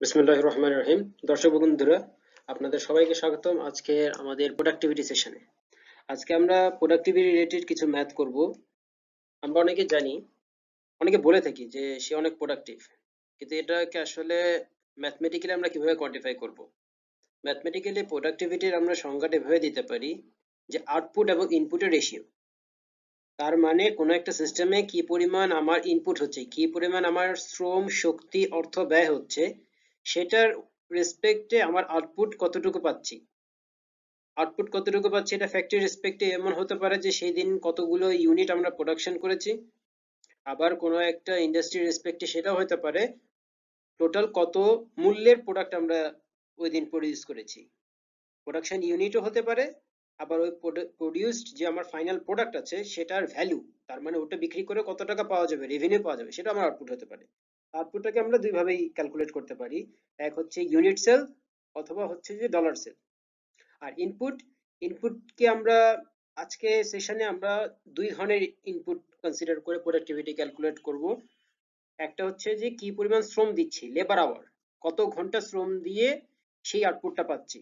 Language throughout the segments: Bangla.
বিসমুল্লাহ রহমান রহিম। দর্শক বন্ধুরা, আপনাদের সবাইকে স্বাগতম আজকে আমাদের প্রোডাক্টিভিটি সেশনে আজকে আমরা প্রোডাক্টিভিটি রিলেটেড কিছু ম্যাথ করব। আমরা অনেকে জানি, অনেকে বলে থাকি যে সে অনেক প্রোডাক্টিভ কিন্তু এটাকে আসলে ম্যাথমেটিক্যালি আমরা কীভাবে কোয়ান্টিফাই করব? ম্যাথমেটিক্যালি প্রোডাক্টিভিটির আমরা সংজ্ঞাটা এভাবে দিতে পারি যে আউটপুট এবং ইনপুটের রেশিও তার মানে কোনো একটা সিস্টেমে কি পরিমাণ আমার ইনপুট হচ্ছে, কি পরিমাণ আমার শ্রম, শক্তি, অর্থ ব্যয় হচ্ছে সেটার রেসপেক্টে আমার আউটপুট কতটুকু পাচ্ছি? আউটপুট কতটুকু পাচ্ছি? এটা ফ্যাক্টরি রেসপেক্টে এমন হতে পারে যে সেই দিন কতগুলো ইউনিট আমরা প্রোডাকশন করেছি। আবার কোনো একটা ইন্ডাস্ট্রি রেসপেক্টে সেটাও হতে পারে টোটাল কত মূল্যের প্রোডাক্ট আমরা ওই দিন প্রডিউস করেছি প্রোডাকশন ইউনিটও হতে পারে, আবার ওই প্রডিউসড যে আমার ফাইনাল প্রোডাক্ট আছে, সেটার ভ্যালু তার মানে ওটা বিক্রি করে কত টাকা পাওয়া যাবে রেভিনিউ পাওয়া যাবে, সেটা আমার আউটপুট হতে পারে। আউটপুটটাকে আমরা দুই ভাবেই ক্যালকুলেট করতে পারি। এক হচ্ছে ইউনিট সেল অথবা হচ্ছে যে ডলার সেল আর ইনপুট ইনপুটকে আমরা আজকে সেশনে আমরা দুই ধরনের ইনপুট কনসিডার করে প্রোডাক্টিভিটি ক্যালকুলেট করব। একটা হচ্ছে যে কি পরিমাণ শ্রম দিচ্ছি লেবার আওয়ার কত ঘণ্টা শ্রম দিয়ে সেই আউটপুটটা পাচ্ছি।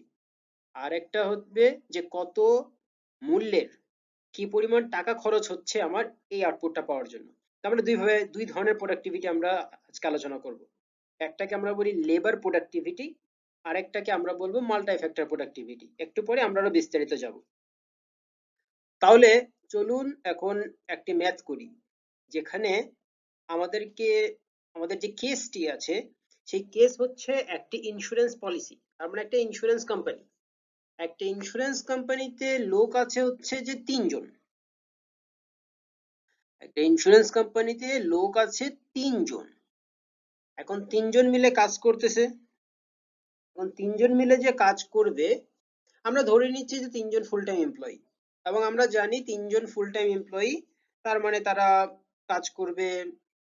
আর একটা হবে যে কত মূল্যের, কি পরিমাণ টাকা খরচ হচ্ছে আমার এই আউটপুটটা পাওয়ার জন্য। আমরা দুইভাবে দুই ধরনের প্রোডাক্টিভিটি আমরা আজকে আলোচনা করব। একটাকে আমরা বলি লেবার প্রোডাক্টিভিটি আর একটাকে আমরা বলব মাল্টাই ফ্যাক্টর প্রোডাক্টিভিটি একটু পরে আমরা আরও বিস্তারিত যাব। তাহলে চলুন এখন একটি ম্যাথ করি, যেখানে আমাদেরকে, আমাদের যে কেসটি আছে, সেই কেস হচ্ছে একটি ইন্স্যুরেন্স পলিসি আমরা একটা ইন্স্যুরেন্স কোম্পানি একটা ইন্স্যুরেন্স কোম্পানিতে লোক আছে হচ্ছে যে তিনজন। একটা ইন্স্যুরেন্স কোম্পানিতে লোক আছে তিনজন। এখন তিনজন মিলে কাজ করতেছে। এখন তিনজন মিলে যে কাজ করবে, আমরা ধরে নিচ্ছি যে তিনজন ফুল টাইম এমপ্লয়ি এবং আমরা জানি তিনজন ফুল টাইম এমপ্লয়ি তার মানে তারা কাজ করবে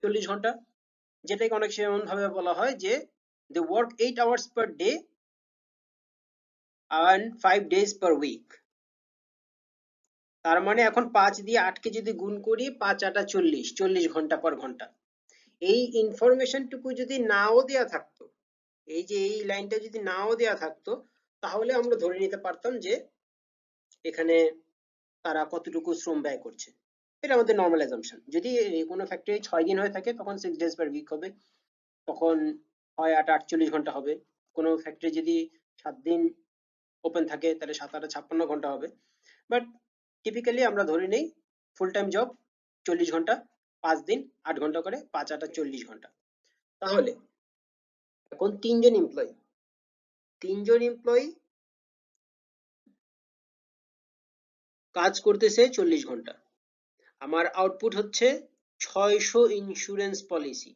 চল্লিশ ঘণ্টা। যেটাকে অনেক সময় এমন ভাবে বলা হয় যে they work eight hours per day and five days per week তার মানে এখন পাঁচ দিয়ে আটকে যদি গুণ করি, পাঁচ আটা চল্লিশ চল্লিশ ঘণ্টা পর ঘণ্টা। এই ইনফরমেশনটুকু যদি নাও দেয়া থাকতো, এই যে এই লাইনটা যদি নাও দেয়া থাকতো, তাহলে আমরা ধরে নিতে পারতাম যে এখানে তারা কতটুকু শ্রম ব্যয় করছে। এটা আমাদের নর্মাল অ্যাজাম্পশন যদি কোনো ফ্যাক্টরি ছয় দিন হয়ে থাকে, তখন সিক্স ডেজ পার উইক হবে। তখন হয় আট, আটচল্লিশ ঘণ্টা হবে। কোনো ফ্যাক্টরি যদি সাত দিন ওপেন থাকে, তাহলে সাত আটা ছাপ্পান্ন ঘণ্টা হবে। বাট টিপিক্যালি আমরা ধরে নেই ফুল টাইম জব চল্লিশ ঘণ্টা, পাঁচ দিন, আট ঘণ্টা করে, পাঁচ আটা চল্লিশ ঘণ্টা। তাহলে এখন তিনজন এমপ্লয়ি তিনজন এমপ্লয়ি কাজ করতেছে চল্লিশ ঘণ্টা। আমার আউটপুট হচ্ছে ছয়শো ইন্স্যুরেন্স পলিসি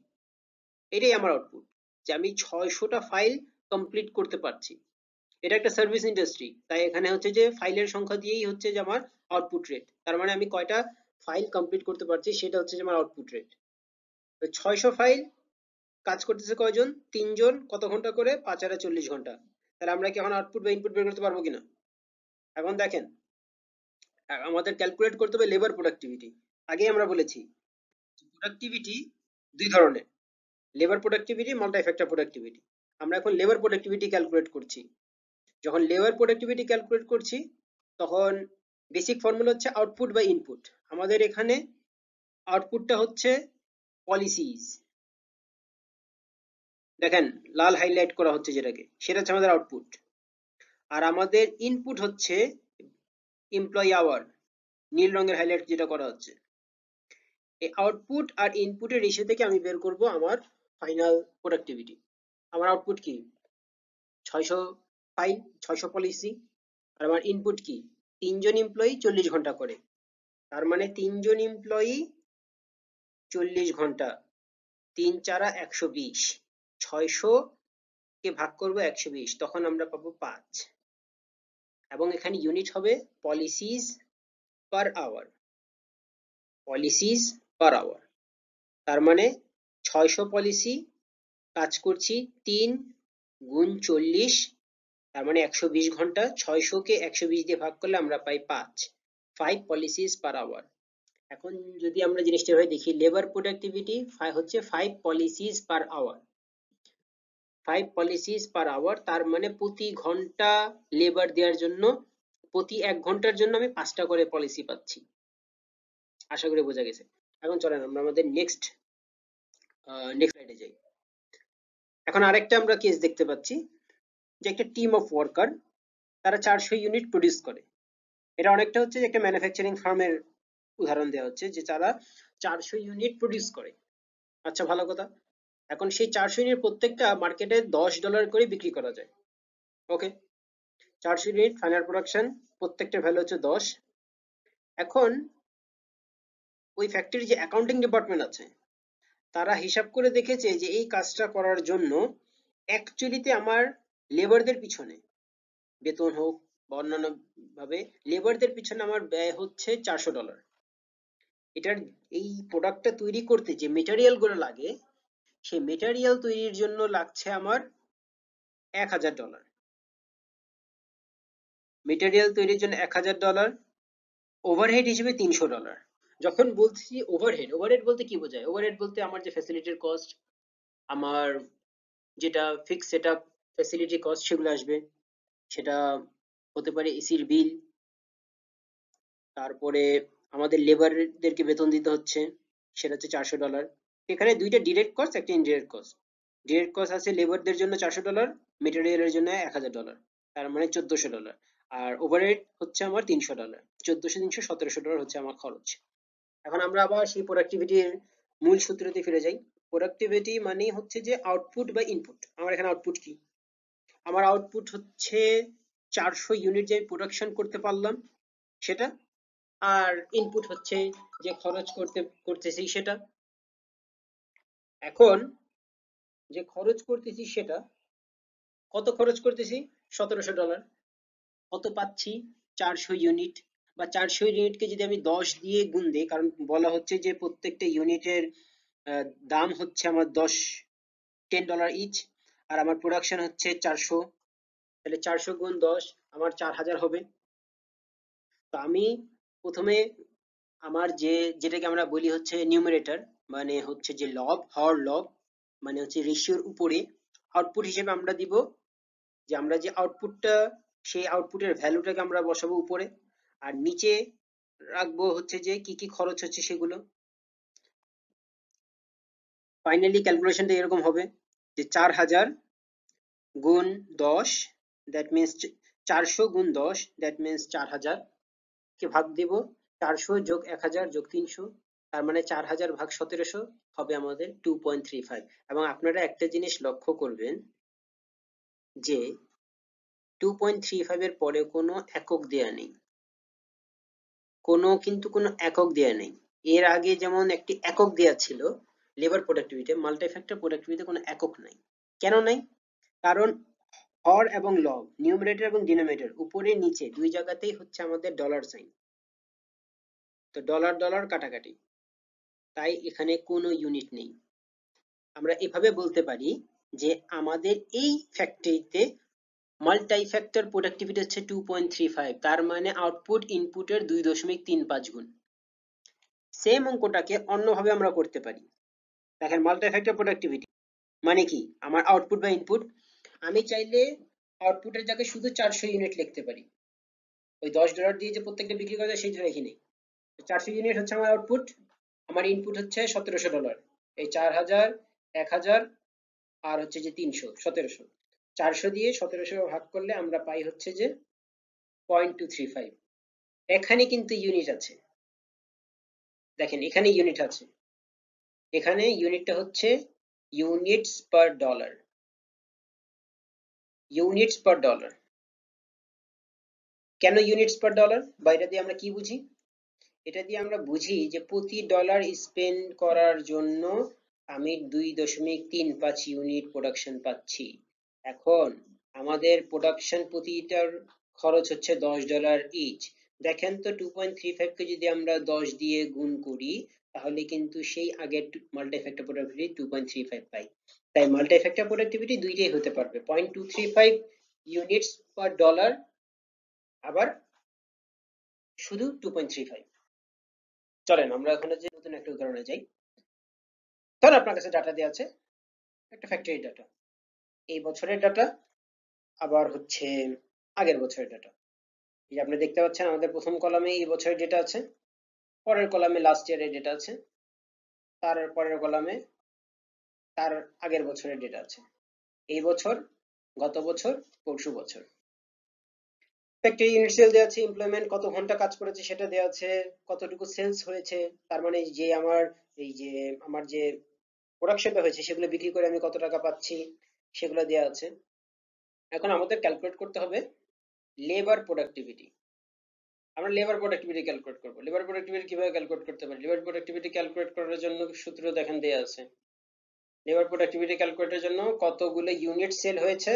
এটাই আমার আউটপুট যে আমি ছয়শোটা ফাইল কমপ্লিট করতে পারছি। এটা একটা সার্ভিস ইন্ডাস্ট্রি তাই এখানে হচ্ছে যে ফাইলের সংখ্যা দিয়েই হচ্ছে যে আমার আউটপুট রেট তার মানে আমি কয়টা ফাইল কমপ্লিট করতে পারছি সেটা হচ্ছে যে আমার আউটপুট রেট ছয়শো ফাইল কাজ করতেছে কয়জন? তিনজন। কত ঘণ্টা করে? পাঁচ হাজার চল্লিশ ঘণ্টা। তাহলে আমরা কি এখন আউটপুট বা ইনপুট বের করতে পারব কিনা? এখন দেখেন, আমাদের ক্যালকুলেট করতে হবে লেবার প্রোডাক্টিভিটি আগে আমরা বলেছি প্রোডাক্টিভিটি দুই ধরনের। Labour productivity multi factor productivity আমরা এখন লেবার প্রোডাক্টিভিটি ক্যালকুলেট করছি। যখন লেবার প্রোডাক্টিভিটি ক্যালকুলেট করছি, তখন বেসিক ফর্মুলা হচ্ছে আউটপুট বা ইনপুট আমাদের এখানে আউটপুটটা হচ্ছে পলিসিজ দেখেন, লাল হাইলাইট করা হচ্ছে যেটাকে, সেটা হচ্ছে আমাদের আউটপুট আর আমাদের ইনপুট হচ্ছে এমপ্লয়ি আওয়ার নীল রঙের হাইলাইট যেটা করা হচ্ছে। এই আউটপুট আর ইনপুটের রেশিও থেকে আমি বের করব আমার ফাইনাল প্রোডাক্টিভিটি আমার আউটপুট কি? ছয়শো ফাইল ছয়শো পলিসি আর আমার ইনপুট কি? তিনজন এমপ্লয়ি চল্লিশ ঘণ্টা করে। তার মানে তিনজন এমপ্লয়ি চল্লিশ ঘণ্টা। তিন চারা একশো বিশ। ছয়শো কে ভাগ করব একশো বিশ, তখন আমরা পাবো পাঁচ। এবং এখানে ইউনিট হবে policies per hour policies per hour তার মানে ছয়শো পলিসি কাজ করছি তিন গুণ চল্লিশ তার মানে একশো বিশ ঘণ্টা ছয়শো কে একশো বিশ দিয়ে ভাগ করলে আমরা পাই পাঁচ। ফাইভ পলিসিস পার আওয়ার এখন যদি আমরা জিনিসটা ভাবে দেখি লেবার প্রোডাক্টিভিটি হচ্ছে five policies per hour five policies per hour তার মানে প্রতি ঘণ্টা লেবার দেওয়ার জন্য, প্রতি এক ঘণ্টার জন্য আমি পাঁচটা করে পলিসি পাচ্ছি। আশা করি বোঝা গেছে। এখন চলেন আমরা আমাদের নেক্সট নেক্সট স্লাইডে যাই। এখন আরেকটা আমরা কেস দেখতে পাচ্ছি। যে একটা টিম অফ ওয়ার্কার তারা চারশো ইউনিট প্রডিউস করে। এটা অনেকটা হচ্ছে যে একটা ম্যানুফ্যাকচারিং ফার্মের উদাহরণ দেওয়া হচ্ছে যে তারা চারশো ইউনিট প্রডিউস করে। আচ্ছা ভালো কথা। এখন সেই চারশো ইউনিট প্রত্যেকটা মার্কেটে দশ ডলার করে বিক্রি করা যায়। ওকে চারশো ইউনিট ফাইনাল প্রোডাকশন প্রত্যেকটা ভ্যালু হচ্ছে দশ। এখন ওই ফ্যাক্টরি যে অ্যাকাউন্টিং ডিপার্টমেন্ট আছে, তারা হিসাব করে দেখেছে যে এই কাজটা করার জন্য অ্যাকচুয়ালিতে আমার লেবারদের পিছনে, বেতন হোক বা অন্যান্য ভাবে লেবারদের পিছনে আমার ব্যয় হচ্ছে চারশো ডলার এটার এই প্রোডাক্টটা তৈরি করতে যে মেটেরিয়ালগুলো লাগে, সেই মেটেরিয়াল তৈরির জন্য লাগছে আমার এক হাজার ডলার মেটেরিয়াল তৈরির জন্য এক হাজার ডলার ওভারহেড হিসেবে তিনশো ডলার যখন বলছি ওভারহেড ওভারহেড বলতে কি বোঝায়? ওভারহেড বলতে আমার যে ফ্যাসিলিটির কস্ট আমার যেটা ফিক্স সেটা ফ্যাসিলিটি কস্ট সেগুলো আসবে। সেটা হতে পারে এসির বিল তারপরে আমাদের লেবারদেরকে বেতন দিতে হচ্ছে, সেটা হচ্ছে চারশো ডলার এখানে দুইটা ডিরেক্ট কস্ট একটা ইনডিরেক্ট কস্ট ডিরেক্ট কস্ট আছে লেবারদের জন্য চারশো ডলার মেটেরিয়ালের জন্য এক হাজার ডলার তার মানে চোদ্দশো ডলার আর ওভারহেড হচ্ছে আমার তিনশো ডলার চোদ্দশো তিনশো সতেরোশো ডলার হচ্ছে আমার খরচ। এখন আমরা আবার সেই প্রোডাক্টিভিটির মূল সূত্রতে ফিরে যাই। প্রোডাক্টিভিটি মানে হচ্ছে যে আউটপুট বা ইনপুট আমার এখানে আউটপুট কি? আমার আউটপুট হচ্ছে চারশো ইউনিট যে প্রোডাকশন করতে পারলাম সেটা, আর ইনপুট হচ্ছে যে খরচ করতে, করতেছি সেটা। এখন যে খরচ করতেছি সেটা, কত খরচ করতেছি? সতেরোশো ডলার কত পাচ্ছি? চারশো ইউনিট বা চারশো ইউনিটকে যদি আমি দশ দিয়ে গুণ দিই, কারণ বলা হচ্ছে যে প্রত্যেকটা ইউনিটের দাম হচ্ছে আমার দশ টেন ডলার ইচ আর আমার প্রোডাকশন হচ্ছে চারশো। তাহলে চারশো গুণ দশ, আমার চার হাজার হবে। তো আমি প্রথমে আমার যে, যেটাকে আমরা বলি হচ্ছে নিউমারেটর মানে হচ্ছে যে লব হর লব মানে হচ্ছে রেশিওর উপরে আউটপুট হিসেবে আমরা দিব যে আমরা যে আউটপুটটা সেই আউটপুটের ভ্যালুটাকে আমরা বসাবো উপরে। আর নিচে রাখব হচ্ছে যে কি কি খরচ হচ্ছে সেগুলো। ফাইনালি ক্যালকুলেশনটা এরকম হবে। যে চার হাজার গুণ দশ দ্যাট মিনস চারশো গুণ দশ দ্যাট মিনস চার হাজার। কে ভাগ দিব? চারশো যোগ এক হাজার যোগ তিনশো, তার মানে চার হাজার ভাগ সতেরোশো হবে আমাদের টু পয়েন্ট থ্রি ফাইভ এবং আপনারা একটা জিনিস লক্ষ্য করবেন যে টু পয়েন্ট থ্রি ফাইভ এর পরে কোনো একক দেয়া নেই। কোনো কিন্তু কোনো একক দেয়া নেই। এর আগে যেমন একটি একক দেয়া ছিল labour productivity multi factor productivity কোনো একক নাই। কেন নাই? কারণ হর এবং লব নিউমারেটর এবং ডিনোমিনেটর উপরে নিচে দুই জায়গাতেই হচ্ছে আমাদের ডলার সাইন তো ডলার ডলার কাটাকাটি। তাই এখানে কোনো ইউনিট নেই। আমরা এভাবে বলতে পারি যে আমাদের এই ফ্যাক্টরিতে মাল্টি ফ্যাক্টর প্রোডাক্টিভিটি হচ্ছে টু পয়েন্ট থ্রি ফাইভ তার মানে আউটপুট ইনপুটের দুই দশমিক তিন পাঁচ গুণ। সেম অঙ্কটাকে অন্যভাবে আমরা করতে পারি। দেখেন মাল্টি ফ্যাক্টর প্রোডাক্টিভিটি মানে কি? আমার আউটপুট বা ইনপুট আমি চাইলে আউটপুটের জায়গায় শুধু চারশো ইউনিট লিখতে পারি। ওই দশ ডলার দিয়ে যে প্রত্যেকটা বিক্রি করা যায়, সেই লিখি নেই চারশো ইউনিট হচ্ছে আমার আউটপুট আমার ইনপুট হচ্ছে সতেরোশো ডলার এই চার হাজার এক হাজার আর হচ্ছে যে তিনশো, সতেরোশো। চারশো দিয়ে সতেরোশো ভাগ করলে আমরা পাই হচ্ছে যে পয়েন্ট টু থ্রি ফাইভ এখানে কিন্তু ইউনিট আছে। দেখেন, এখানে ইউনিট আছে। এখানে ইউনিটটা হচ্ছে units per dollar. Units per dollar. কেন ইউনিটস পার ডলার? বা দিয়ে আমরা কি বুঝি? এটা দিয়ে আমরা বুঝি যে প্রতি ডলার স্পেন্ড করার জন্য আমি দুই দশমিক তিন পাঁচ ইউনিট প্রোডাকশন পাচ্ছি। এখন আমাদের প্রোডাকশন প্রতিটার খরচ হচ্ছে দশ ডলার ইচ দেখেন তো টু পয়েন্ট থ্রি ফাইভকে যদি আমরা দশ দিয়ে গুণ করি তাহলে কিন্তু সেই আগের multi factor productivity two point three five পাই। তাই মাল্টি ফ্যাক্টর প্রোডাক্টিভিটি দুইটাই হতে পারবে। Point two three five units per dollar আবার শুধু টু পয়েন্ট থ্রি ফাইভ চলেন, আমরা এখন যে নতুন একটা উদাহরণে যাই। ধর আপনার কাছে ডাটা দেওয়া আছে, একটা ফ্যাক্টরি ডাটা এই বছরের ডাটা আবার হচ্ছে আগের বছরের ডাটা এই যে আপনি দেখতে পাচ্ছেন, আমাদের প্রথম কলামে এই বছরের ডেটা আছে। পরের কলামে লাস্ট ইয়ারের ডেটা আছে, তার পরের কলামে তার আগের বছরের ডেটা আছে। এই বছর, গত বছর, পরশু বছর। ফ্যাক্টরি ইউনিট দেওয়া আছে এমপ্লয়মেন্ট কত ঘণ্টা কাজ করেছে সেটা দেওয়া আছে, কতটুকু সেলস হয়েছে, তার মানে যে আমার, এই যে আমার যে প্রোডাকশনটা হয়েছে, সেগুলো বিক্রি করে আমি কত টাকা পাচ্ছি, সেগুলো দেওয়া আছে। এখন আমাদের ক্যালকুলেট করতে হবে লেবার প্রোডাক্টিভিটি আমরা লেবার প্রোডাক্টিভিটি ক্যালকুলেট করব। লেবার প্রোডাক্টিভিটি কীভাবে ক্যালকুলেট করতে পারি? লেবার প্রোডাক্টিভিটি ক্যালকুলেট করার জন্য সূত্র দেখেন দেয়া আছে। লেবার প্রোডাক্টিভিটি ক্যালকুলেটের জন্য কতগুলো ইউনিট সেল হয়েছে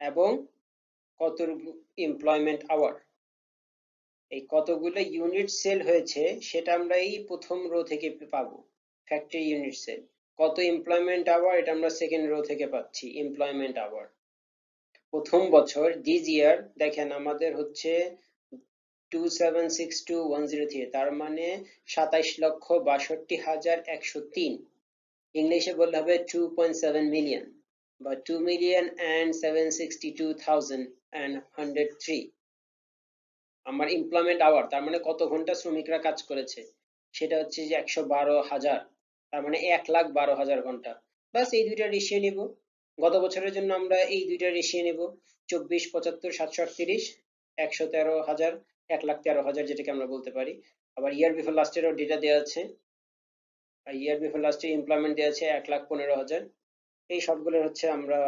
এবং কতটুকু এমপ্লয়মেন্ট আওয়ার এই কতগুলো ইউনিট সেল হয়েছে সেটা আমরা এই প্রথম রো থেকে পাবো ফ্যাক্টরি ইউনিট সেল কত এমপ্লয়মেন্ট আওয়ার এটা আমরা সেকেন্ড রো থেকে পাচ্ছি এমপ্লয়মেন্ট আওয়ার প্রথম বছর দিস ইয়ার দেখেন আমাদের হচ্ছে two seven six two one zero three তার মানে সাতাইশ লক্ষ বাষট্টি হাজার একশো তিন। ইংলিশে বললে হবে টু পয়েন্ট সেভেন মিলিয়ন বা two million and seven sixty two thousand and hundred three আমার এমপ্লয়মেন্ট আওয়ার তার মানে কত ঘণ্টা শ্রমিকরা কাজ করেছে, সেটা হচ্ছে যে একশো বারো হাজার, তার মানে এক লাখ বারো হাজার ঘণ্টা। বাস এই দুইটা রেশিও নিব। গত বছরের জন্য আমরা এই দুইটা রেশিও নিব। চব্বিশ, পঁচাত্তর সাতশো আটত্রিশ একশো তেরো হাজার এক লাখ তেরো হাজার যেটাকে আমরা বলতে পারি। আবার ইয়ার বিফোর লাস্টেরও ডেটা দেওয়া আছে। ইয়ার বিফোর লাস্টের এমপ্লয়মেন্ট দেওয়া আছে এক লাখ পনেরো হাজার। এই সবগুলোর হচ্ছে আমরা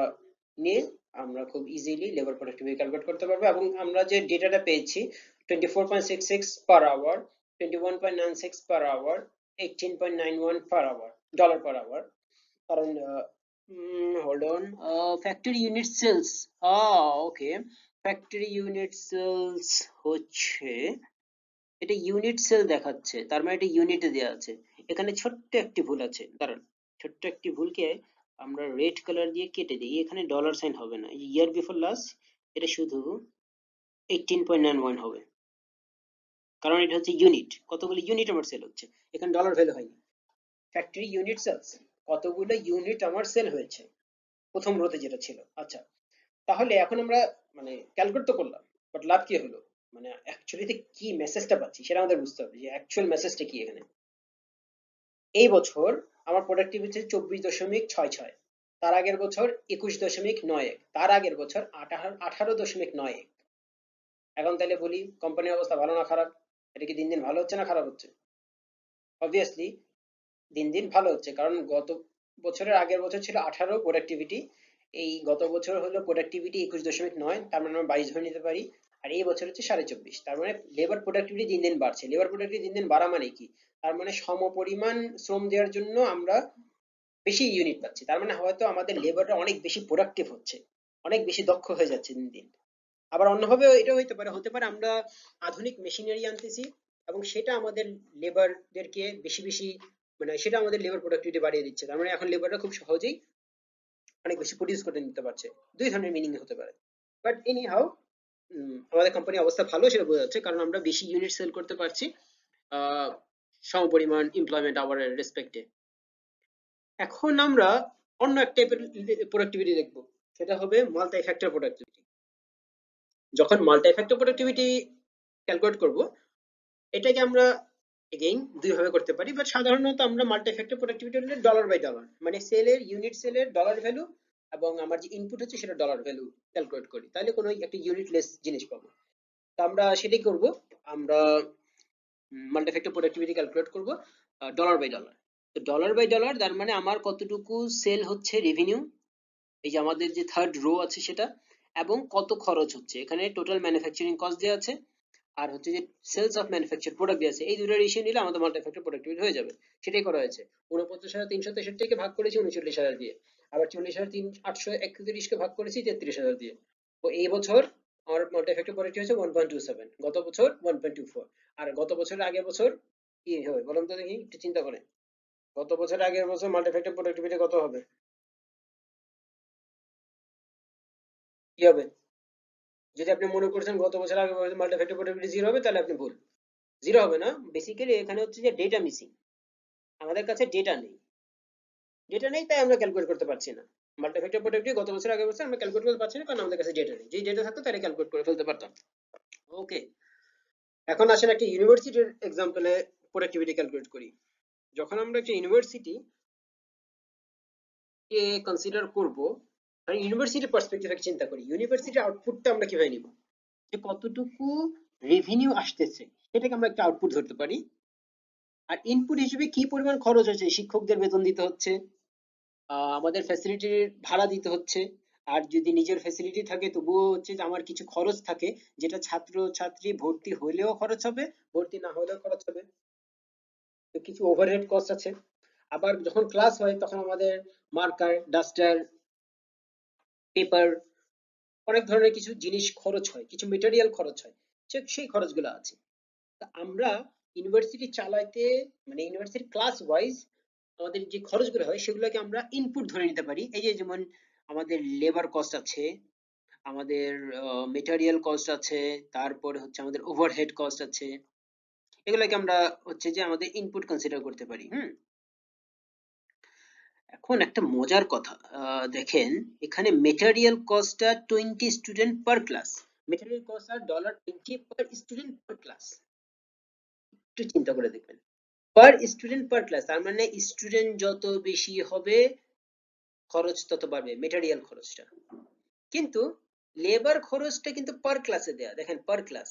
নিয়ে আমরা খুব ইজিলি লেবার প্রোডাক্টিভিটি ক্যালকুলেট করতে পারব। এবং আমরা যে ডেটাটা পেয়েছি twenty four point six six per hour twenty one point nine six per hour eighteen point nine one per hour dollar per hour কারণ hold on factory unit sales okay factory unit sales হচ্ছে, এটা ইউনিট সেল দেখাচ্ছে, তার মানে এটা ইউনিটে দেওয়া আছে। এখানে ছোট্ট একটি ভুল আছে, দাঁড়ান, ছোট্ট একটি ভুলকে আমরা রেড কালার দিয়ে কেটে দিই, এখানে ডলার সাইন হবে না, ইয়ার বিফোর লাস্ট এটা শুধু এইটিন পয়েন্ট নাইন ওয়ান হবে। কারণ এটা হচ্ছে ইউনিট, কতগুলো ইউনিট আমার সেল হচ্ছে, এখানে ডলার ভ্যালু হয়নি। ফ্যাক্টরি ইউনিট সেলস, কতগুলো ইউনিট আমার সেল হয়েছে, প্রথম রোতে যেটা ছিল আচ্ছা। তাহলে এখন আমরা মানে ক্যালকুলেট তো করলাম বাট লাভ কি হলো? মানে অ্যাকচুয়ালিতে কি মেসেজটা পাচ্ছি সেটা আমাদের বুঝতে হবে যে অ্যাকচুয়াল মেসেজটা কি এখানে? এই বছর আমার প্রোডাক্টিভিটি চব্বিশ দশমিক ছয় ছয়, তার আগের বছর একুশ দশমিক নয় এক, তার আগের বছর আঠারো দশমিক নয় এক। এখন তাহলে বলি কোম্পানির অবস্থা ভালো না খারাপ? এটা কি দিন দিন ভালো হচ্ছে না খারাপ হচ্ছে? অবভিয়াসলি দিন দিন ভালো হচ্ছে, কারণ গত বছরের আগের বছর ছিল আঠারো প্রোডাক্টিভিটি এই গত বছর হলো প্রোডাক্টিভিটি একুশ দশমিক নয়, তার মানে আমরা বাইশ ধরে নিতে পারি। আর এই বছর হচ্ছে সাড়ে চব্বিশ, তার মানে লেবার প্রোডাক্টিভিটি দিন দিন বাড়ছে। লেবার প্রোডাক্টিভিটি দিন দিন বাড়া মানে কি? তার মানে সমপরিমাণ শ্রম দেওয়ার জন্য আমরা বেশি ইউনিট পাচ্ছি। তার মানে হয়তো আমাদের লেবাররা অনেক বেশি প্রোডাক্টিভ হচ্ছে, অনেক বেশি দক্ষ হয়ে যাচ্ছে দিন দিন। আবার অন্যভাবে এটা হতে পারে হতে পারে আমরা আধুনিক মেশিনারি আনতেছি এবং সেটা আমাদের লেবারদেরকে বেশি বেশি মানে সেটা আমাদের লেবার প্রোডাক্টিভিটি বাড়িয়ে দিচ্ছে। তার মানে এখন লেবাররা খুব সহজেই অনেক বেশি প্রডিউস করে নিতে পারছে। দুই ধরনের মিনিং হতে পারে। বাট এনি হাউ আমাদের কোম্পানির অবস্থা ভালো সেটা বোঝা যাচ্ছে, কারণ আমরা বেশি ইউনিট সেল করতে পারছি সমপরিমাণ এমপ্লয়মেন্ট আওয়ারের রেসপেক্টে এখন আমরা অন্য এক টাইপের প্রোডাক্টিভিটি দেখব। সেটা হবে মাল্টি ফ্যাক্টর প্রোডাক্টিভিটি যখন মাল্টি ফ্যাক্টর প্রোডাক্টিভিটি ক্যালকুলেট করব, এটাকে আমরা এগেইন দুই ভাবে করতে পারি বাট সাধারণত আমরা মাল্টি ফ্যাক্টর প্রোডাক্টিভিটি হলে ডলার বাই ডলার মানে সেলের ইউনিট সেলের ডলার ভ্যালু এবং আমার যে ইনপুট হচ্ছে সেটা ডলার ভ্যালু ক্যালকুলেট করি, তাহলে কোনো একটা ইউনিট লেস জিনিস পাবো। তো আমরা সেটাই করব, আমরা মাল্টি ফ্যাক্টর প্রোডাক্টিভিটি ক্যালকুলেট করব ডলার বাই ডলার তো ডলার বাই ডলার তার মানে আমার কতটুকু সেল হচ্ছে রেভিনিউ এই যে আমাদের যে থার্ড রো আছে সেটা, এবং কত খরচ হচ্ছে, এখানে টোটাল ম্যানুফ্যাকচারিং কস্ট দেওয়া আছে আর হচ্ছে যে সেলস অফ ম্যানুফ্যাকচার প্রোডাক্ট দেওয়া আছে, এই দুটো রেশিও নিলে আমাদের মাল্টি ফ্যাক্টর প্রোডাক্টিভিটি হয়ে যাবে। সেটাই করা হয়েছে। উনপঞ্চাশ হাজার তিনশো তেষট্টিকে ভাগ করেছি উনচল্লিশ হাজার দিয়ে। আবার চল্লিশ হাজার তিন আটশো একত্রিশকে ভাগ করেছি তেত্রিশ হাজার দিয়ে। তো এই বছর আমার মাল্টি ফ্যাক্টর প্রোডাক্টিভিটি হচ্ছে ওয়ান পয়েন্ট টু সেভেন গত বছর ওয়ান পয়েন্ট টু ফোর আর গত বছরের আগের বছর কি হবে বলুন তো দেখি, একটু চিন্তা করে গত বছরের আগের বছর মাল্টি ফ্যাক্টর প্রোডাক্টিভিটি কত হবে? কি হবে? যদি আপনি মনে করছেন গত বছর আগে মাল্টি ফ্যাক্টর প্রোডাক্টিভিটি জিরো হবে, তাহলে আপনি ভুল। জিরো হবে না। বেসিক্যালি এখানে হচ্ছে যে ডেটা মিসিং আমাদের কাছে ডেটা নেই। ডেটা নেই, তাই আমরা ক্যালকুলেট করতে পারছি না। মাল্টিফ্যাক্টর প্রোডাক্টিভ গত বছর, আগের বছর আমরা ক্যালকুলেট করতে পারছি না, কারণ আমাদের কাছে ডেটা নেই। যেই ডেটা থাকতো, তাহলে ক্যালকুলেট করে ফেলতে পারতাম। ওকে এখন আসেন একটা ইউনিভার্সিটির এক্সাম্পলে প্রোডাক্টিভিটি ক্যালকুলেট করি। যখন আমরা একটা ইউনিভার্সিটি কে কনসিডার করব আর ইউনিভার্সিটির পার্সপেক্টিভ চিন্তা করি। ইউনিভার্সিটির আউটপুটটা আমরা কীভাবে নিব? যে কতটুকু রেভিনিউ আসতেছে, সেটাকে আমরা একটা আউটপুট ধরতে পারি। আর ইনপুট হিসেবে কি পরিমাণ খরচ হচ্ছে? শিক্ষকদের বেতন দিতে হচ্ছে আমাদের ফ্যাসিলিটির ভাড়া দিতে হচ্ছে, আর যদি নিজের ফ্যাসিলিটি থাকে, তবুও হচ্ছে যে আমার কিছু খরচ থাকে, যেটা ছাত্র ছাত্রী ভর্তি হলেও খরচ হবে, ভর্তি না হলেও খরচ হবে। কিছু ওভারহেড কস্ট আছে। আবার যখন ক্লাস হয়, তখন আমাদের মার্কার ডাস্টার পেপার অনেক ধরনের কিছু জিনিস খরচ হয়, কিছু মেটেরিয়াল খরচ হয় সেই খরচগুলো আছে। আমরা ইউনিভার্সিটি চালাইতে মানে ইউনিভার্সিটি ক্লাস ওয়াইজ আমাদের যে খরচগুলো হয়, সেগুলোকে আমরা ইনপুট ধরে নিতে পারি। এই যে যেমন আমাদের লেবার কস্ট আছে, আমাদের মেটেরিয়াল কস্ট আছে, তারপরে হচ্ছে আমাদের ওভারহেড কস্ট আছে, এগুলোকে আমরা হচ্ছে যে আমাদের ইনপুট কনসিডার করতে পারি, হুম? এখন একটা মজার কথা দেখেন, এখানে material কস্টটা twenty student per class material cost আর dollar twenty per student per class একটু চিন্তা করে দেখবেন। পার স্টুডেন্ট পার ক্লাস তার মানে স্টুডেন্ট যত বেশি হবে, খরচ তত বাড়বে মেটেরিয়াল খরচটা। কিন্তু লেবার খরচটা কিন্তু পার ক্লাসে দেয়া। দেখেন পার ক্লাস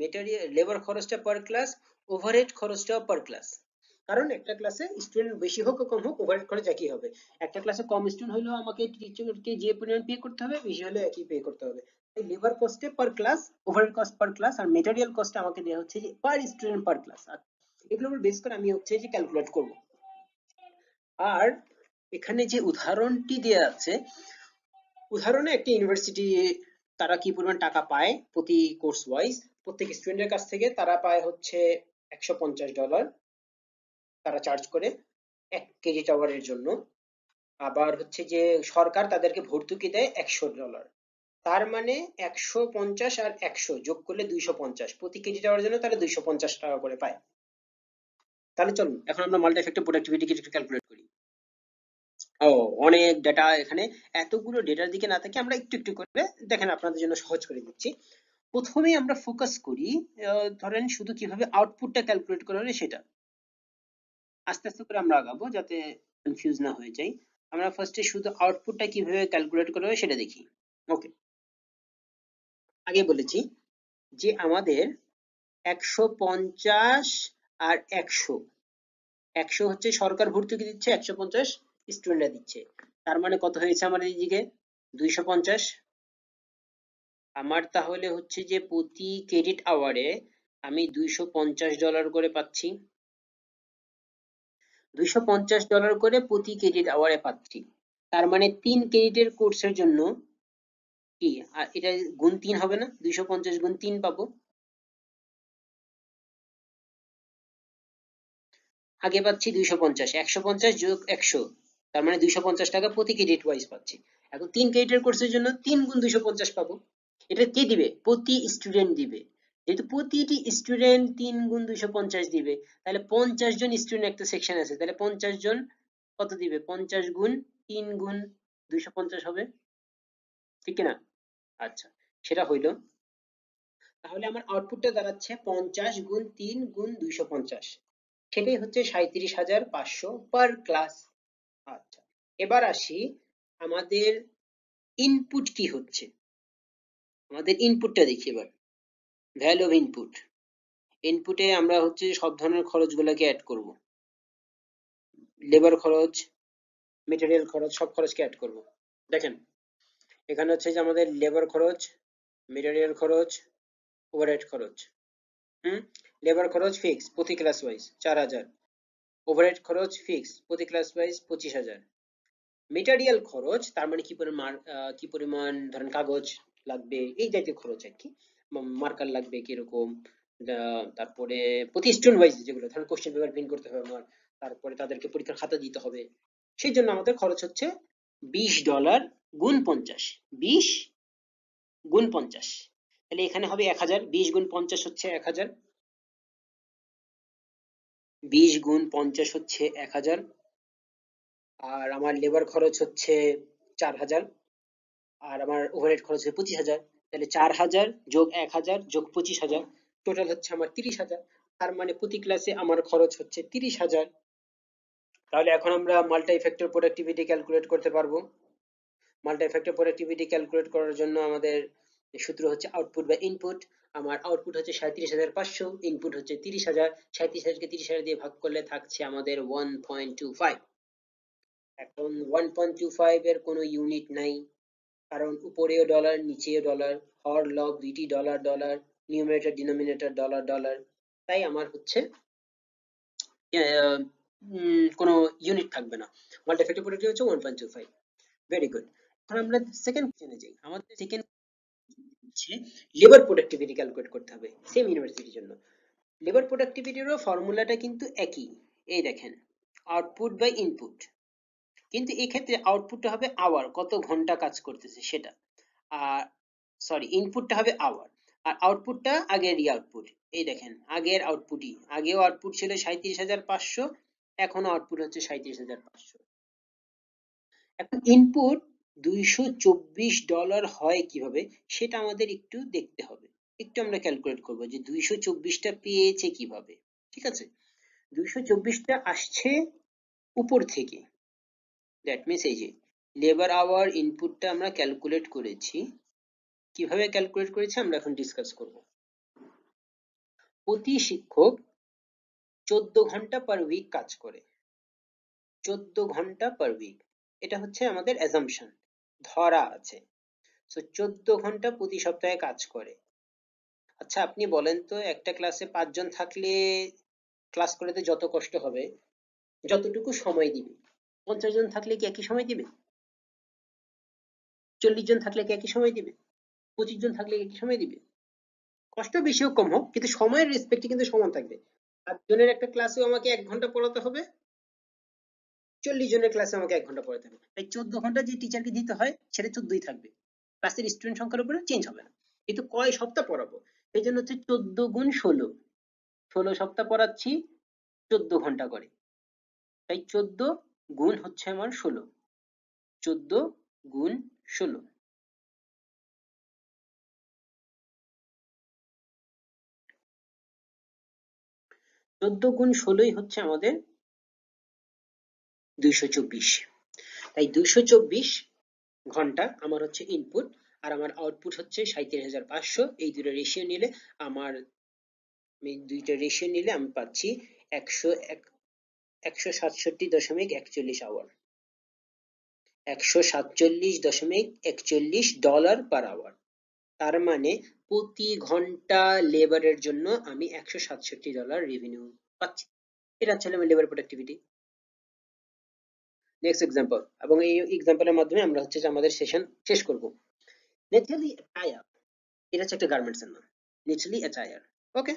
মেটেরিয়াল লেবার খরচটা পার ক্লাস ওভারহেড খরচটাও পার ক্লাস কারণ একটা ক্লাসে স্টুডেন্ট বেশি হোক কম হোক ওভারহেড খরচ একই হবে। একটা ক্লাসে কম স্টুডেন্ট হলেও আমাকে টিচারকে যে পরিমাণ পে করতে হবে, বেশি হলে একই পে করতে হবে। তাই labour কস্টে per class overhead cost per class আর মেটেরিয়াল কস্ট আমাকে দেওয়া হচ্ছে যে পার স্টুডেন্ট পার ক্লাস আর এগুলোর উপর বেস করে আমি হচ্ছে যে ক্যালকুলেট করব। আর এখানে যে উদাহরণটি দেয়া আছে, উদাহরণে একটা ইউনিভার্সিটি তারা কি পরিমাণ টাকা পায় প্রতি কোর্স ওয়াইজ প্রত্যেক স্টুডেন্টের কাছ থেকে তারা পায় হচ্ছে একশো পঞ্চাশ ডলার তারা চার্জ করে এক কেজি টাওয়ারের জন্য। আবার হচ্ছে যে সরকার তাদেরকে ভর্তুকি দেয় একশো ডলার তার মানে একশো পঞ্চাশ আর একশো যোগ করলে দুইশো পঞ্চাশ। প্রতি কেজি টাওয়ারের জন্য তারা দুইশো পঞ্চাশ টাকা করে পায়। তাহলে চলুন, এখন আমরা মাল্টি এফেক্টিভ প্রোডাক্টিভিটি একটু ক্যালকুলেট করি। ও, অনেক ডেটা এখানে। এতগুলো ডেটার দিকে না থেকে আমরা একটু একটু করে দেখেন আপনাদের জন্য সহজ করে দিচ্ছি। প্রথমেই আমরা ফোকাস করি ধরেন শুধু কীভাবে আউটপুটটা ক্যালকুলেট করা হবে সেটা। আস্তে আস্তে করে আমরা আগাবো যাতে কনফিউজ না হয়ে যাই। আমরা ফার্স্টে শুধু আউটপুটটা কীভাবে ক্যালকুলেট করা হবে সেটা দেখি। ওকে আগে বলেছি যে আমাদের একশো পঞ্চাশ আর একশো। একশো হচ্ছে সরকার ভর্তুকি দিচ্ছে, একশো পঞ্চাশ স্টুডেন্টরা দিচ্ছে। তার মানে কত হয়েছে আমার এইদিকে? দুইশো পঞ্চাশ। আমার তাহলে হচ্ছে যে প্রতি ক্রেডিট আওয়ারে আমি দুইশো পঞ্চাশ ডলার করে পাচ্ছি। দুইশো পঞ্চাশ ডলার করে প্রতি ক্রেডিট আওয়ারে পাচ্ছি। তার মানে তিন ক্রেডিটের কোর্সের জন্য কি? এটা গুণ তিন হবে না? দুইশো পঞ্চাশ গুণ তিন পাবো। আগে পাচ্ছি দুইশো পঞ্চাশ। একশো পঞ্চাশ যোগ একশো। তার মানে দুইশো পঞ্চাশ টাকা প্রতি ক্রেডিট ওয়াইজ পাচ্ছি। এখন তিন ক্রেডিটের কোর্সের জন্য তিন গুণ দুইশো পঞ্চাশ পাবো। এটা কে দিবে? প্রতি স্টুডেন্ট দিবে। যেহেতু প্রতিটি স্টুডেন্ট তিন গুণ দুইশো পঞ্চাশ দিবে। তাহলে পঞ্চাশ জন স্টুডেন্ট একটা সেকশন আছে, তাহলে পঞ্চাশ জন কত দিবে? পঞ্চাশ গুণ তিন গুণ দুইশো পঞ্চাশ হবে। ঠিক না আচ্ছা সেটা হইল। তাহলে আমার আউটপুটটা দাঁড়াচ্ছে পঞ্চাশ গুণ তিন গুণ দুইশো পঞ্চাশ। সেটাই হচ্ছে সাঁইত্রিশ হাজার পাঁচশো পার ক্লাস আচ্ছা এবার আসি আমাদের ইনপুট কি হচ্ছে? আমাদের ইনপুটটা দেখি এবার। ভ্যালু অফ ইনপুট ইনপুটে আমরা হচ্ছে সব ধরনের খরচগুলোকে অ্যাড করব। লেবার খরচ মেটেরিয়াল খরচ, সব খরচকে অ্যাড করব। দেখেন, এখানে হচ্ছে যে আমাদের লেবার খরচ মেটেরিয়াল খরচ ওভারহেড খরচ। হুম? লেবার খরচ ফিক্স প্রতি ক্লাস ওয়াইজ চার হাজার। ওভারহেড খরচ ফিক্স প্রতি ক্লাস ওয়াইজ পঁচিশ হাজার। মেটেরিয়াল খরচ, তার মানে কি পরিমাণ কি পরিমাণ, ধরেন কাগজ লাগবে, এই জাতীয় খরচ আর কি। মার্কার লাগবে কীরকম তারপরে প্রতি ওয়াইজ যেগুলো ধরেন কোশ্চেন পেপার প্রিন্ট করতে হবে আমার, তারপরে তাদেরকে পরীক্ষার খাতা দিতে হবে। সেই জন্য আমাদের খরচ হচ্ছে বিশ ডলার গুণ পঞ্চাশ, বিশ গুণ পঞ্চাশ। তাহলে এখানে হবে এক হাজার, বিশ গুণ পঞ্চাশ হচ্ছে এক হাজার। বিশ গুণ পঞ্চাশ হচ্ছে এক হাজার। আর আমার লেবার খরচ হচ্ছে চার হাজার। আর আমার ওভারহেড খরচ হচ্ছে পঁচিশ হাজার। তাহলে চার হাজার যোগ এক হাজার যোগ পঁচিশ হাজার। টোটাল হচ্ছে আমার তিরিশ হাজার। তার মানে প্রতি ক্লাসে আমার খরচ হচ্ছে তিরিশ হাজার। তাহলে এখন আমরা মাল্টি ফ্যাক্টর প্রোডাক্টিভিটি ক্যালকুলেট করতে পারব। মাল্টি ফ্যাক্টর প্রোডাক্টিভিটি ক্যালকুলেট করার জন্য আমাদের সূত্র হচ্ছে আউটপুট বা ইনপুট আমার আউটপুট হচ্ছে সাঁত্রিশ হাজার পাঁচশো ইনপুট হচ্ছে তিরিশ হাজার। সাঁত্রিশ হাজারকে তিরিশ হাজার দিয়ে ভাগ করলে থাকছে আমাদের ওয়ান পয়েন্ট টু ফাইভ এখন ওয়ান পয়েন্ট টু ফাইভ এর কোনো ইউনিট নাই। কারণ উপরেও ডলার নিচেও ডলার হর লব দুইটি dollar dollar numerator denominator dollar dollar তাই আমার হচ্ছে কোনো ইউনিট থাকবে না। মাল্টি ফ্যাক্টর প্রোডাক্টিভিটি হচ্ছে one point two five very good এখন আমরা সেকেন্ড কোশ্চেনে যাই। আমাদের সেকেন্ড হচ্ছে লেবার প্রোডাক্টিভিটি ক্যালকুলেট করতে হবে সেম ইউনিভার্সিটির জন্য। লেবার প্রোডাক্টিভিটিরও ফর্মুলাটা কিন্তু একই। এই দেখেন আউটপুট বাই ইনপুট কিন্তু এক্ষেত্রে আউটপুটটা হবে আওয়ার কত ঘণ্টা কাজ করতেছে সেটা। আর সরি ইনপুটটা হবে আওয়ার আর আউটপুটটা আগেরই আউটপুট এই দেখেন, আগের আউটপুটই আগেও আউটপুট ছিল সাঁত্রিশ হাজার পাঁচশো, এখনও আউটপুট হচ্ছে সাঁত্রিশ হাজার পাঁচশো। এখন ইনপুট দুইশো চব্বিশ ডলার হয় কীভাবে, সেটা আমাদের একটু দেখতে হবে। একটু আমরা ক্যালকুলেট করব যে দুইশো চব্বিশটা পেয়েছে কীভাবে, ঠিক আছে? দুইশো চব্বিশটা আসছে উপর থেকে। দ্যাট মিনস এই যে লেবার আওয়ার ইনপুটটা আমরা ক্যালকুলেট করেছি। কীভাবে ক্যালকুলেট করেছি আমরা এখন ডিসকাস করব। প্রতি শিক্ষক চোদ্দ ঘণ্টা পার উইক কাজ করে। চোদ্দ ঘণ্টা পার উইক এটা হচ্ছে আমাদের অ্যাজাম্পশন ধরা আছে। সো চোদ্দ ঘণ্টা প্রতি সপ্তাহে কাজ করে। আচ্ছা আপনি বলেন তো, একটা ক্লাসে পাঁচজন থাকলে ক্লাস করতে যত কষ্ট হবে? যতটুকু সময় দিবে? পঞ্চাশ জন থাকলে কি একই সময় দিবে? চল্লিশ জন থাকলে কি একই সময় দিবে? পঁচিশ জন থাকলে একই সময় দিবে? কষ্ট বেশি কম হোক, কিন্তু সময়ের রেসপেক্টে কিন্তু সমান থাকবে। জনের একটা ক্লাসেও আমাকে এক ঘণ্টা পড়াতে হবে। চল্লিশ জনের ক্লাসে আমাকে এক ঘণ্টা পড়াতে হবে। তাই চোদ্দ ঘণ্টা যে টিচারকে দিতে হয়, সেটা চোদ্দই থাকবে। ক্লাসের স্টুডেন্ট সংখ্যার উপরে চেঞ্জ হবে না। কিন্তু কয় সপ্তাহ পড়াবো? এই জন্য হচ্ছে চোদ্দ গুণ ষোলো। ষোলো সপ্তাহ পড়াচ্ছি, চোদ্দ ঘণ্টা করে। তাই চোদ্দ গুণ হচ্ছে আমার ষোলো। চোদ্দ গুণ ষোলো। চোদ্দ গুণ ষোলোই হচ্ছে আমাদের দুইশো চব্বিশ। তাই দুইশো চব্বিশ ঘণ্টা আমার হচ্ছে ইনপুট আর আমার আউটপুট হচ্ছে সাঁত্রিশ হাজার পাঁচশো। এই দুটো রেশিও নিলে আমার দুইটা রেশিও নিলে আমি পাচ্ছি একশো এক একশো সাতষট্টি দশমিক একচল্লিশ আওয়ার একশো সাতচল্লিশ দশমিক একচল্লিশ ডলার পার আওয়ার তার মানে প্রতি ঘণ্টা লেবারের জন্য আমি একশো সাতষট্টি ডলার রেভিনিউ পাচ্ছি। এটা হচ্ছে আমার লেবার প্রোডাক্টিভিটি নেক্সট এক্সাম্পল এবং এই এক্সাম্পলের মাধ্যমে আমরা হচ্ছে যে আমাদের সেশন শেষ করব। নেচালি অ্যাটায়ার এটা হচ্ছে একটা গার্মেন্টস এর নাম। নেচালি অ্যাটায়ার ওকে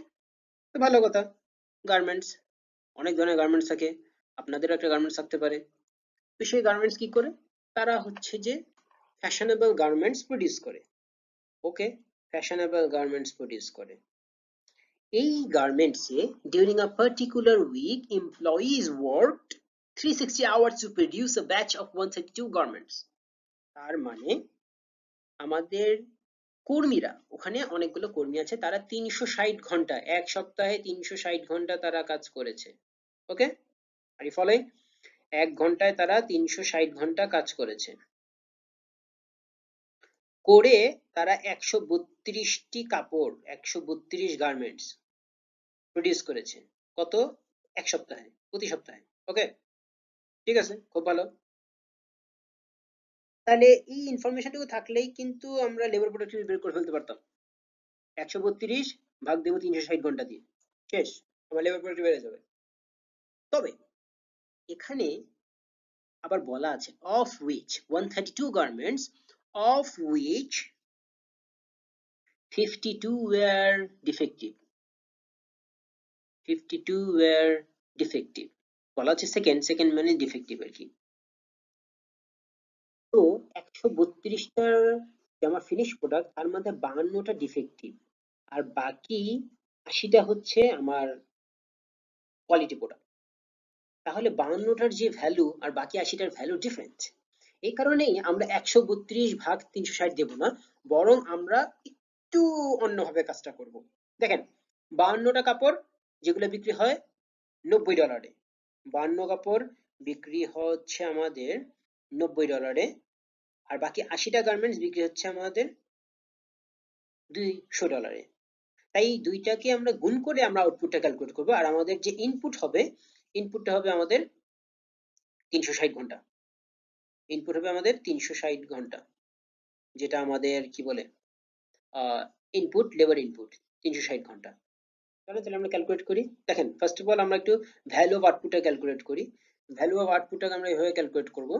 তো ভালো কথা। গার্মেন্টস অনেক ধরনের গার্মেন্টস থাকে। আপনাদেরও একটা গার্মেন্টস থাকতে পারে। তো সেই গার্মেন্টস কি করে? তারা হচ্ছে যে ফ্যাশনেবল গার্মেন্টস প্রডিউস করে। ওকে ফ্যাশনেবল গার্মেন্টস প্রডিউস করে। এই গার্মেন্টসে during a particular week employees worked 360 hours to produce a batch of 132 garments তার মানে আমাদের কর্মীরা, ওখানে অনেকগুলো কর্মী আছে, তারা তিনশো ষাট ঘণ্টা, এক সপ্তাহে তিনশো ষাট ঘণ্টা তারা কাজ করেছে। ওকে আর ফলে এক ঘন্টায় তারা তিনশো ষাট ঘণ্টা কাজ করেছে। করে তারা একশো বত্রিশটি কাপড়, একশো বত্রিশ গার্মেন্টস প্রডিউস করেছে। কত? এক সপ্তাহে, প্রতি সপ্তাহে। ওকে ঠিক আছে? খুব ভালো। তাহলে এই ইনফরমেশনটুকু থাকলেই কিন্তু আমরা লেবার প্রোডাক্টিভিটি বের করে ফেলতে পারতাম। একশো বত্রিশ ভাগ দেবো তিনশো ষাট ঘণ্টা দিয়ে। শেষ। আমার লেবার প্রোডাক্টিভিটি বেড়ে যাবে। তবে এখানে আবার বলা আছে of which one thirty two garments of which fifty two were defective fifty two were defective বলা হচ্ছে সেকেন্ড সেকেন্ড মানে ডিফেক্টিভ আর কি। তো একশো বত্রিশটার আমার ফিনিশ প্রোডাক্ট তার মধ্যে বাহান্নটা ডিফেক্টিভ আর বাকি আশিটা হচ্ছে আমার কোয়ালিটি প্রোডাক্ট তাহলে বাউন্নটার যে ভ্যালু আর বাকি আশিটার ভ্যালু ডিফারেন্ট এই কারণেই আমরা একশো বত্রিশ ভাগ তিনশো ষাট দেবো না, বরং আমরা একটু অন্যভাবে কাজটা করব। দেখেন বাউন্নটা কাপড় যেগুলো বিক্রি হয় নব্বই ডলারে বান্ন কাপড় বিক্রি হচ্ছে আমাদের নব্বই ডলারে আর বাকি আশিটা গার্মেন্টস বিক্রি হচ্ছে আমাদের দুইশো ডলারে তাই দুইটাকে আমরা গুণ করে আমরা আউটপুটটা ক্যালকুলেট করব। আর আমাদের যে ইনপুট হবে ইনপুটটা হবে আমাদের তিনশো ষাট ঘণ্টা। ইনপুট হবে আমাদের তিনশো ষাট ঘণ্টা, যেটা আমাদের কি বলে ইনপুট লেবার ইনপুট তিনশো ষাট ঘণ্টা। তাহলে তাহলে আমরা ক্যালকুলেট করি। দেখেন ফার্স্ট অফ অল আমরা একটু ভ্যালু অফ আউটপুটটা ক্যালকুলেট করি। ভ্যালু অফ আউটপুটটাকে আমরা এভাবে ক্যালকুলেট করব।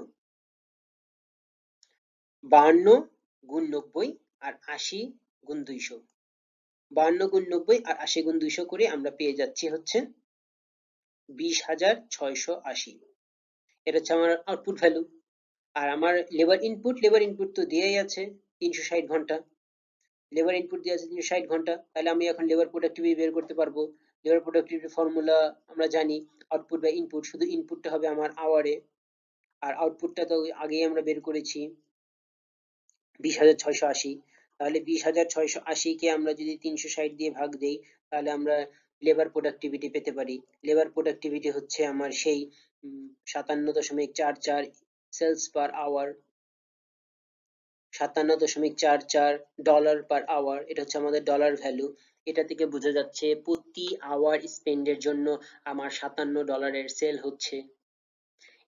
বাহান্ন গুণ নব্বই আর আশি গুণ দুইশো। বাহান্ন গুণ নব্বই আর আশি গুণ দুইশো করে আমরা পেয়ে যাচ্ছি হচ্ছে বিশ হাজার ছয়শো আশি। এটা হচ্ছে আমার আউটপুট ভ্যালু আর আমার লেবার ইনপুট লেবার ইনপুট তো দিয়েই আছে তিনশো ষাট ঘণ্টা। লেবার ইনপুট দিয়ে আছে তিনশো ষাট ঘণ্টা। তাহলে আমি এখন লেবার প্রোডাক্টিভিটি বের করতে পারব। লেবার প্রোডাক্টিভিটি ফর্মুলা আমরা জানি আউটপুট বা ইনপুট শুধু ইনপুটটা হবে আমার আওয়ারে আর আউটপুটটা তো আগেই আমরা বের করেছি। বিশ হাজার ছয়শো আশি। তাহলে বিশ হাজার ছয়শো আশিকে আমরা যদি তিনশো ষাট দিয়ে ভাগ দেই, তাহলে আমরা লেবার প্রোডাক্টিভিটি পেতে পারি। লেবার প্রোডাক্টিভিটি হচ্ছে আমার সেই সাতান্ন দশমিক চার চার সেলস পার আওয়ার সাতান্ন দশমিক চার চার ডলার পার আওয়ার এটা হচ্ছে আমাদের ডলার ভ্যালু এটা থেকে বোঝা যাচ্ছে প্রতি আওয়ার স্পেন্ডের জন্য আমার সাতান্ন ডলারের সেল হচ্ছে।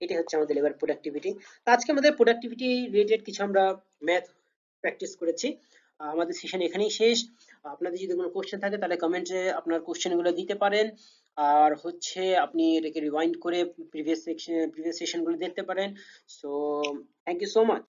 এটা হচ্ছে আমাদের লেবার প্রোডাক্টিভিটি আজকে আমাদের প্রোডাক্টিভিটি রিলেটেড কিছু আমরা ম্যাথ প্র্যাকটিস করেছি। আমাদের সেশন এখানেই শেষ। আপনাদের যদি কোনো কোশ্চেন থাকে, তাহলে কমেন্টে আপনার কোশ্চেনগুলো দিতে পারেন। আর হচ্ছে আপনি এটাকে রিওয়াইন্ড করে প্রিভিয়াস সেকশন প্রিভিয়াস সেশনগুলো দেখতে পারেন। So thank you so much